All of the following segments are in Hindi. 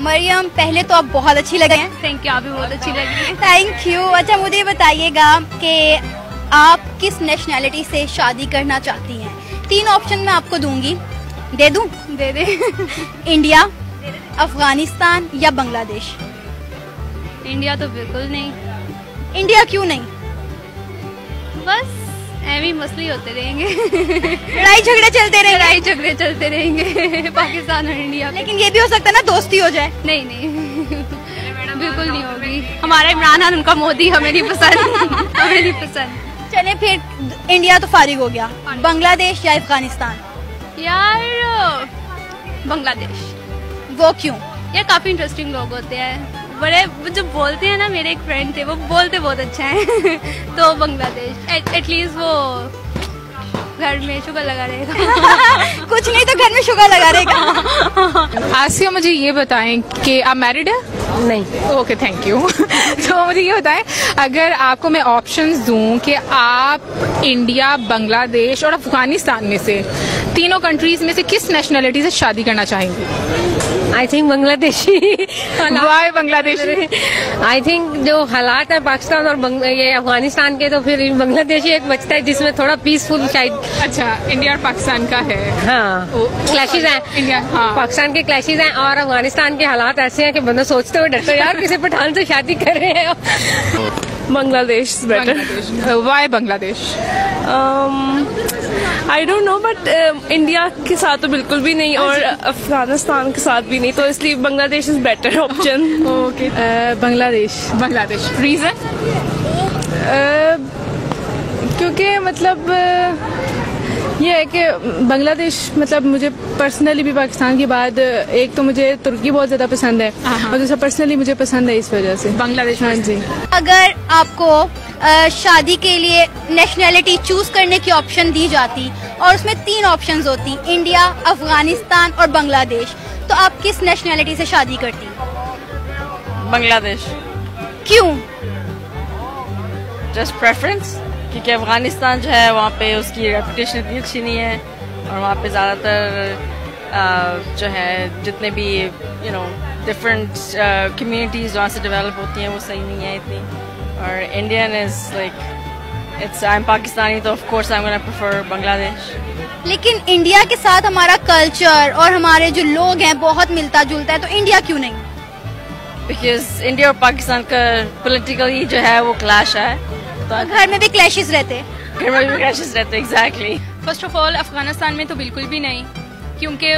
मरियम पहले तो आप बहुत अच्छी लगे हैं। थैंक यू आप भी बहुत अच्छी लगी थैंक यू अच्छा मुझे बताइएगा कि आप किस नेशनैलिटी से शादी करना चाहती हैं? तीन ऑप्शन मैं आपको दूँगी। दे दूँ? दे दे। इंडिया अफ़गानिस्तान या बांग्लादेश इंडिया तो बिल्कुल नहीं। इंडिया क्यों नहीं? बस एवं मसले होते रहेंगे। लड़ाई झगड़े चलते रहे लड़ाई झगड़े चलते रहेंगे। पाकिस्तान और इंडिया लेकिन ये भी हो सकता है ना दोस्ती हो जाए। नहीं नहीं। बिल्कुल नहीं होगी। हमारा इमरान खान उनका मोदी हमें नहीं पसंद। हमें नहीं पसंद। चले फिर इंडिया तो फारिग हो गया। बांग्लादेश या अफ़गानिस्तान? यार बांग्लादेश। वो क्यों? यार काफ़ी इंटरेस्टिंग लोग होते हैं। बड़े जो बोलते हैं ना मेरे एक फ्रेंड थे वो बोलते बहुत अच्छा है। तो बांग्लादेश एटलीस्ट वो घर में शुगर लगा रहेगा। कुछ नहीं तो घर में शुगर लगा रहेगा। आसिया मुझे ये बताएँ कि आप मैरिड है? नहीं। ओके थैंक यू तो मुझे ये बताएँ अगर आपको मैं ऑप्शंस दूँ कि आप इंडिया बांग्लादेश और अफ़गानिस्तान में से तीनों कंट्रीज़ में से किस नेशनैलिटी से शादी करना चाहेंगे? I think Bangladeshi why Bangladesh I think जो हालात है पाकिस्तान और ये अफ़गानिस्तान के तो फिर बांग्लादेशी एक बचता है जिसमें थोड़ा पीसफुल शायद अच्छा इंडिया और पाकिस्तान का है। हाँ। क्लैशेज हैं। इंडिया हाँ। पाकिस्तान के क्लैशेज हैं और अफ़गानिस्तान के हालात ऐसे हैं कि बंदा सोचते हुए डरता है यार किसी पठान से शादी कर रहे हैं Bangladesh better. Why Bangladesh I don't know but um, India के साथ तो बिल्कुल भी नहीं और अफ़गानिस्तान के साथ भी नहीं तो इसलिए Bangladesh is better option okay Bangladesh Bangladesh reason क्योंकि मतलब अ, ये है कि बांग्लादेश मतलब मुझे पर्सनली भी पाकिस्तान के बाद एक तो मुझे तुर्की बहुत ज़्यादा पसंद है और दूसरा पर्सनली मुझे पसंद है इस वजह से। बांग्लादेश हाँ जी। अगर आपको शादी के लिए नेशनैलिटी चूज़ करने की ऑप्शन दी जाती और उसमें तीन ऑप्शन होती इंडिया अफ़गानिस्तान और बांग्लादेश तो आप किस नेशनैलिटी से शादी करती? बांग्लादेश क्यों? जस्ट प्रेफरेंस क्योंकि अफ़गानिस्तान जो है वहाँ पे उसकी रेपुटेशन इतनी अच्छी नहीं है और वहाँ पे ज़्यादातर जो है जितने भी यू नो डिफरेंट कम्युनिटीज़ वहाँ से डेवलप होती हैं वो सही नहीं है इतनी। और Indian is like it's I am Pakistani तो of course I am gonna prefer Bangladesh लेकिन इंडिया के साथ हमारा कल्चर और हमारे जो लोग हैं बहुत मिलता जुलता है तो इंडिया क्यों नहीं? बिकॉज़ इंडिया और पाकिस्तान का पोलिटिकली जो है वो क्लैश है। तो घर में भी क्लैशेस रहते घर में भी क्लैशेस रहते exactly first of all Afghanistan में तो बिल्कुल भी नहीं क्योंकि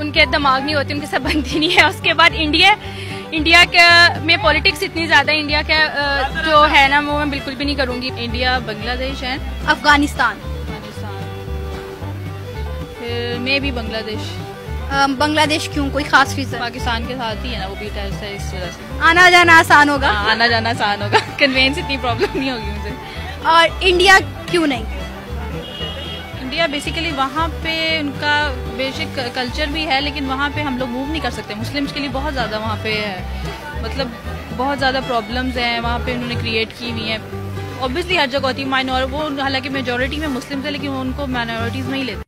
उनके दिमाग नहीं होते उनके सब बनती नहीं है। उसके बाद इंडिया इंडिया के में पॉलिटिक्स इतनी ज़्यादा इंडिया का जो है ना वो मैं बिल्कुल भी नहीं करूँगी। इंडिया बांग्लादेश है। अफ़गानिस्तान। फिर मे भी बांग्लादेश बांग्लादेश क्यों? कोई खास रीजन पाकिस्तान के साथ ही है ना वो भी टेस्ट है इस वजह से। आना जाना आसान होगा। हाँ, आना जाना आसान होगा। कन्वेंस इतनी प्रॉब्लम नहीं होगी मुझे। और इंडिया क्यों नहीं? इंडिया बेसिकली वहाँ पे उनका बेसिक कल्चर भी है, लेकिन वहाँ पे हम लोग मूव नहीं कर सकते। मुस्लिम्स के लिए बहुत ज़्यादा वहाँ पे है। मतलब बहुत ज़्यादा प्रॉब्लम्स हैं, वहाँ पे उन्होंने क्रिएट की हुई हैं। ऑब्वियसली हर जगह होती है माइनॉर वो हालाँकि मेजोरिटी में मुस्लिम्स है, लेकिन वो उनको माइनॉरिटीज़ में ही लेते